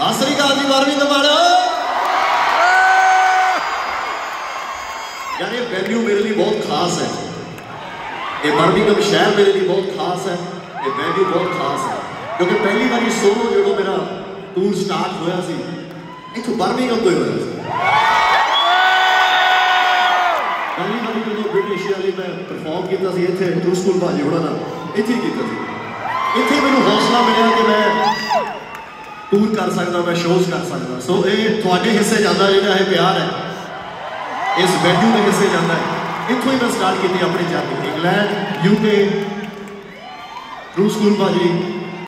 ਸਤਿ ਸ਼੍ਰੀ ਅਕਾਲ ਬਰਮਿੰਗਮ ਵਾਲੋ ਯਾਰ, ਇਹ ਵੈਲਿਊ ਮੇਰੇ ਲਈ ਬਹੁਤ ਖਾਸ ਹੈ। ਇਹ ਬਰਮਿੰਗਮ ਸ਼ਹਿਰ ਮੇਰੇ ਲਈ ਬਹੁਤ ਖਾਸ ਹੈ। ਇਹ ਵੈਲਿਊ ਬਹੁਤ ਖਾਸ ਹੈ। ਕਿਉਂਕਿ ਪਹਿਲੀ ਵਾਰੀ ਸੋਲੋ ਜਦੋਂ ਮੇਰਾ ਟੂਰ ਸਟਾਰਟ ਹੋਇਆ ਸੀ, ਇੱਥੋਂ ਬਰਮਿੰਗਮ ਤੋਂ ਹੋਇਆ ਸੀ। ਪਹਿਲੀ ਵਾਰੀ ਜਦੋਂ ਬ੍ਰਿਟਿਸ਼ ਵਾਲੀ ਮੈਂ ਪਰਫਾਰਮ ਕੀਤਾ ਸੀ ਇੱਥੇ ਟੂ ਸਕੂਲ ਬਾਜੀ ਹੋਣਾ ਨਾਲ, ਇੱਥੇ ਹੀ ਕੀਤਾ ਸੀ। ਇੱਥੇ ਮੈਨੂੰ ਹੌਸਲਾ ਮਿਲਿਆ। ਟੂਰ ਕਰ ਸਕਦਾ, ਮੈਂ ਸ਼ੋਜ਼ ਕਰ ਸਕਦਾ। ਸੋ ਇਹ ਤੁਹਾਡੇ ਹਿੱਸੇ ਜਾਂਦਾ, ਜਿਹੜਾ ਇਹ ਪਿਆਰ ਹੈ। ਇਸ ਵੈਲਿਊ ਦੇ ਹਿੱਸੇ ਜਾਂਦਾ ਹੈ। ਇੱਥੋਂ ਹੀ ਮੈਂ ਸਟਾਰਟ ਕੀਤੀ ਆਪਣੀ journey England UK to school ਬਾਜੀ